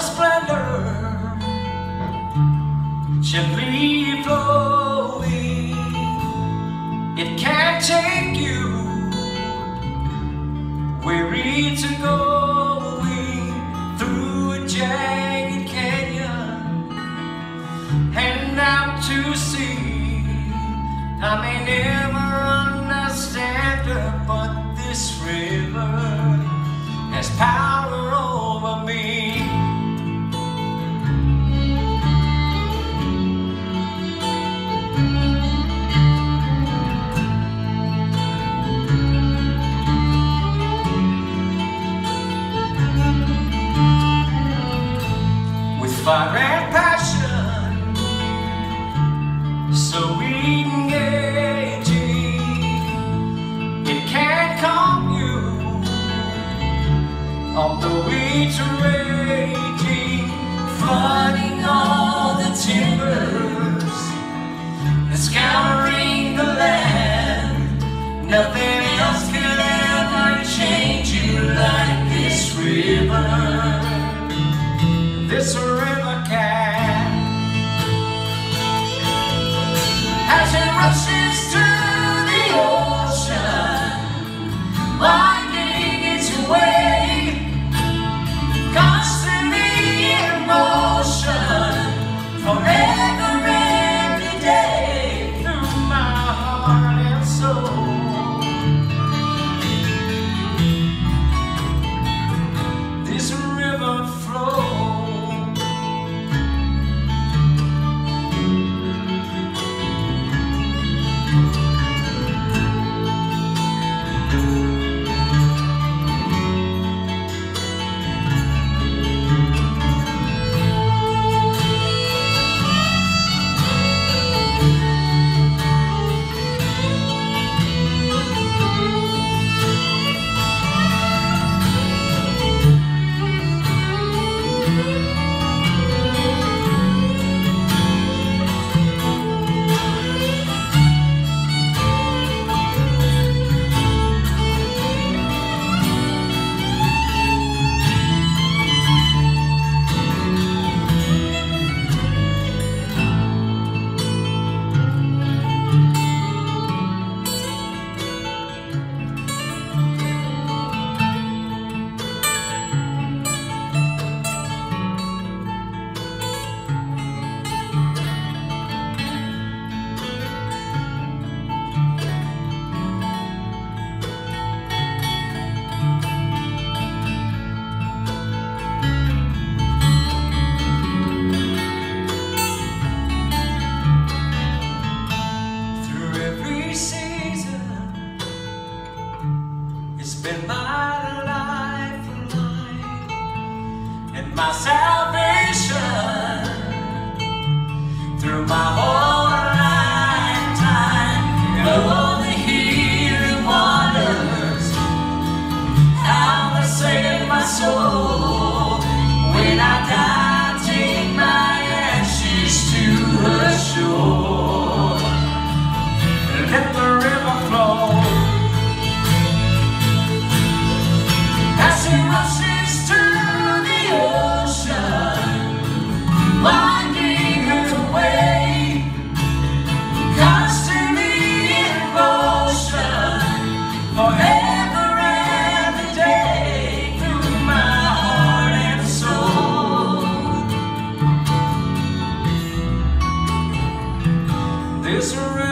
splendor gently flowing. It can't take you weary to going through a jagged canyon and out to sea. I may fire and passion, so engaging. It can't calm you, although it's raging, flooding all the timbers scouring the land. Nothing else could ever change you like this river this river and my salvation. Through my misery.